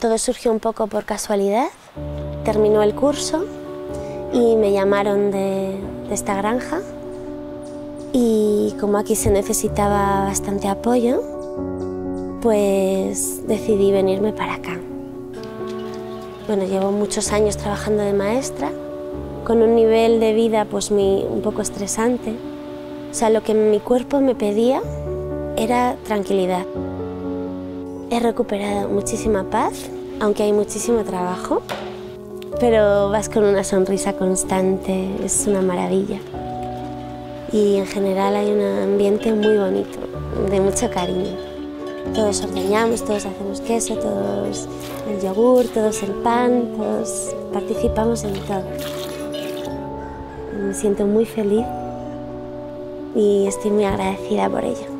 Todo surgió un poco por casualidad. Terminó el curso y me llamaron de, esta granja y como aquí se necesitaba bastante apoyo, pues decidí venirme para acá. Bueno, llevo muchos años trabajando de maestra, con un nivel de vida pues un poco estresante. O sea, lo que mi cuerpo me pedía era tranquilidad. He recuperado muchísima paz, aunque hay muchísimo trabajo, pero vas con una sonrisa constante, es una maravilla y en general hay un ambiente muy bonito, de mucho cariño. Todos ordeñamos, todos hacemos queso, todos el yogur, todos el pan, todos participamos en todo. Me siento muy feliz y estoy muy agradecida por ello.